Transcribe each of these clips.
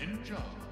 and job.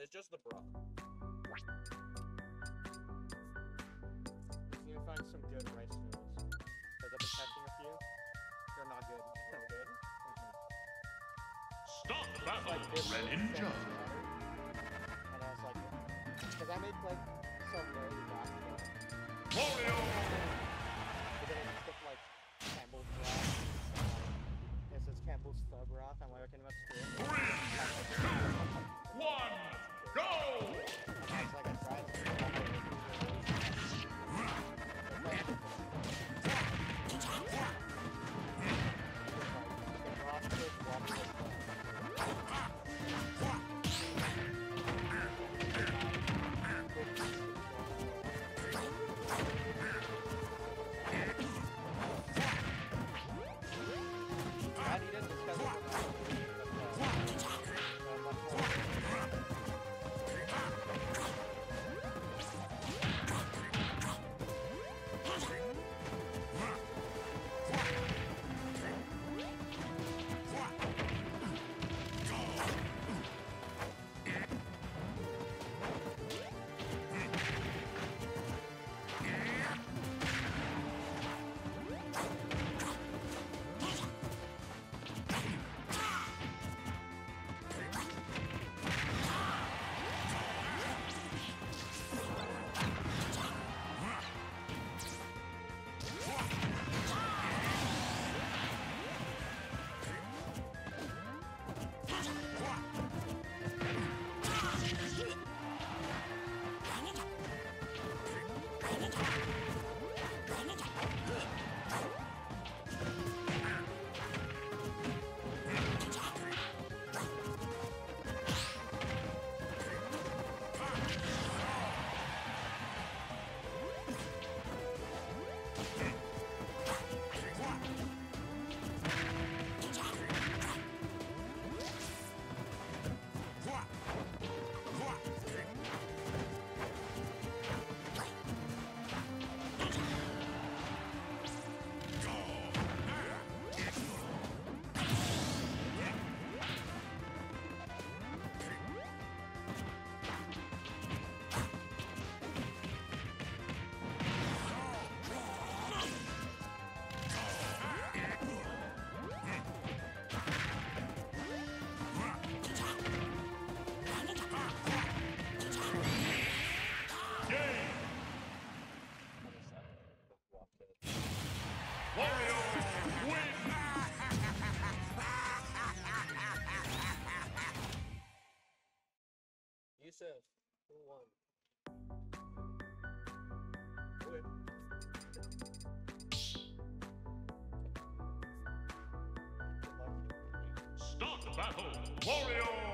It's just the broth. You need to find some good rice noodles. Because I've been testing a few. They're not good. They're not good. Mm-hmm. Stop battle, like this Renin And I was like, because I made like some very black Mario! But then it took like Campbell's broth. It says Campbell's thug broth. I'm like, Sif. Who won? Luck. Start the battle. Wario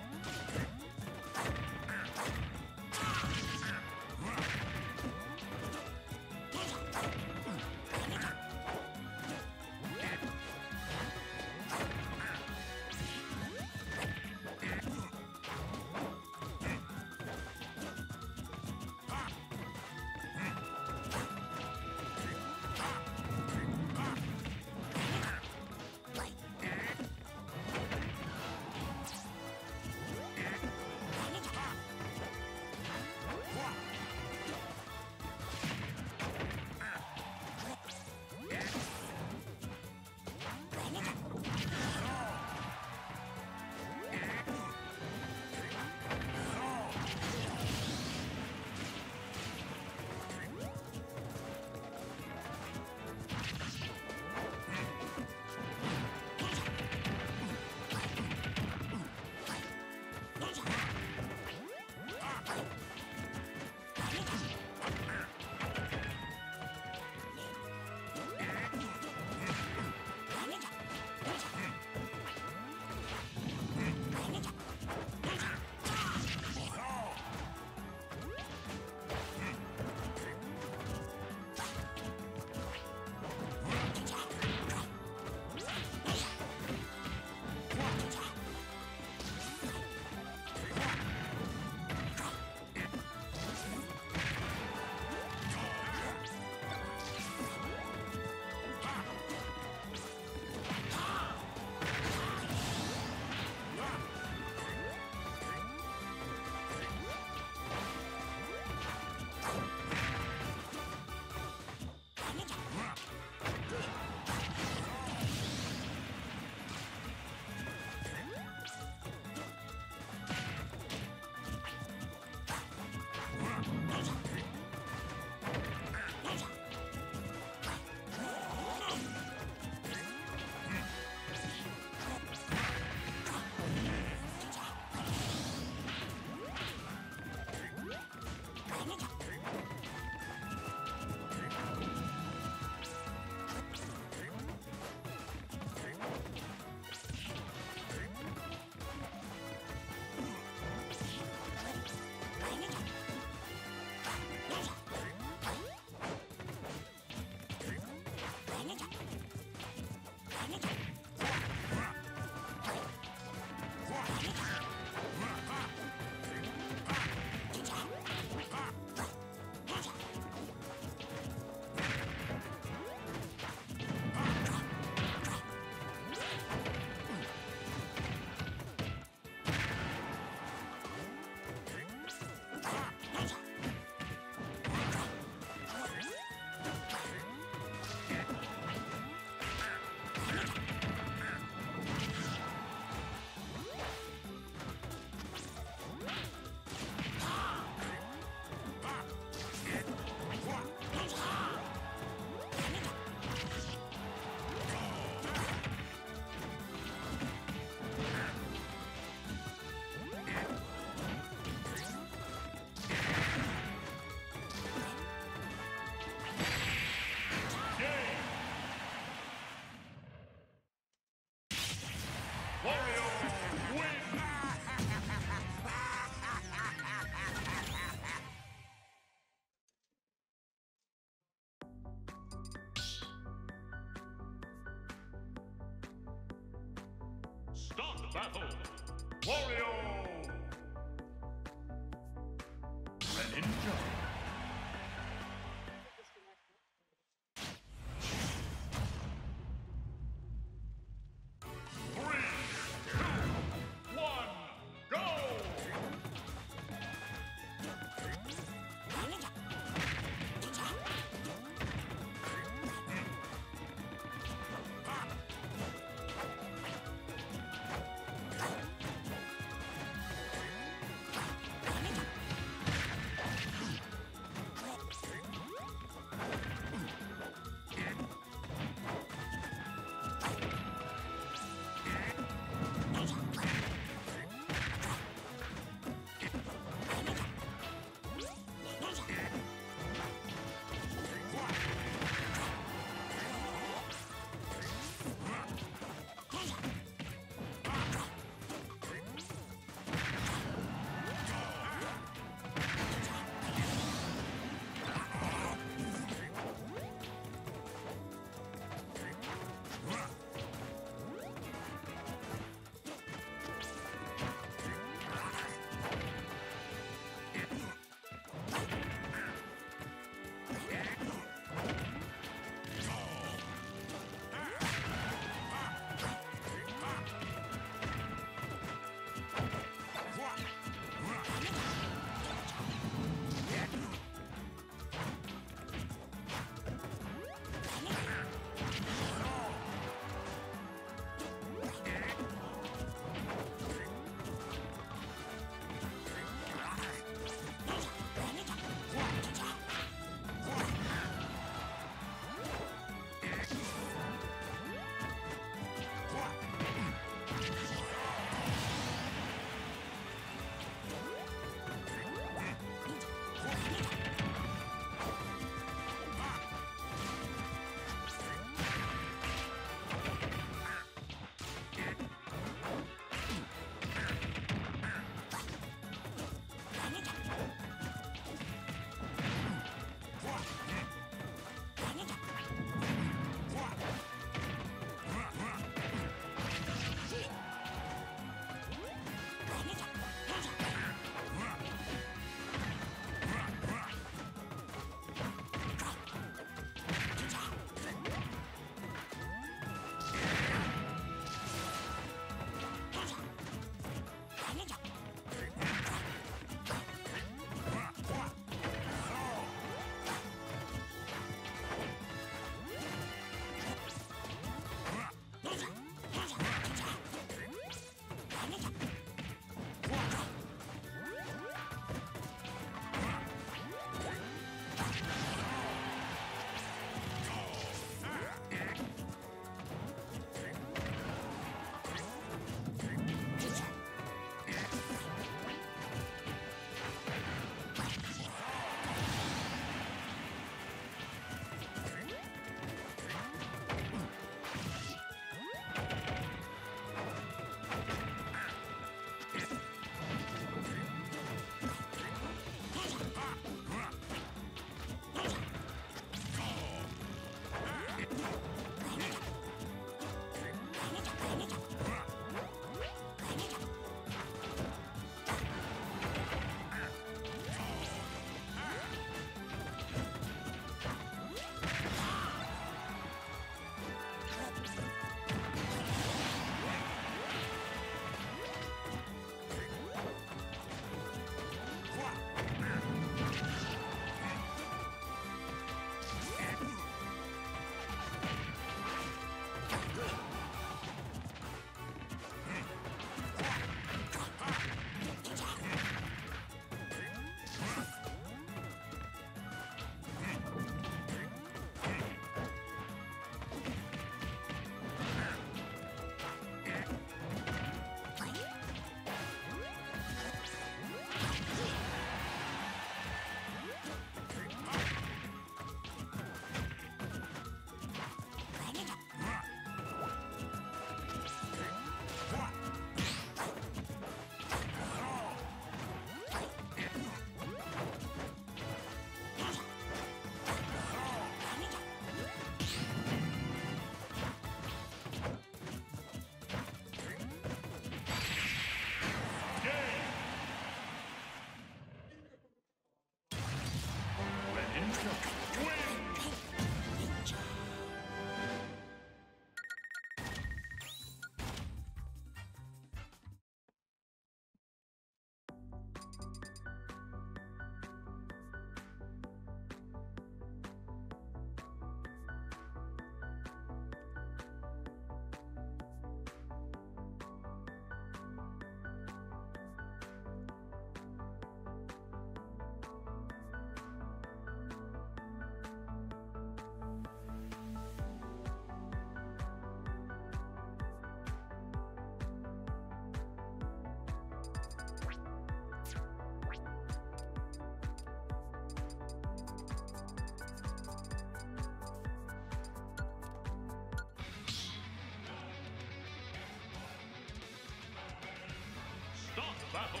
Start battle.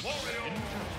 Wario.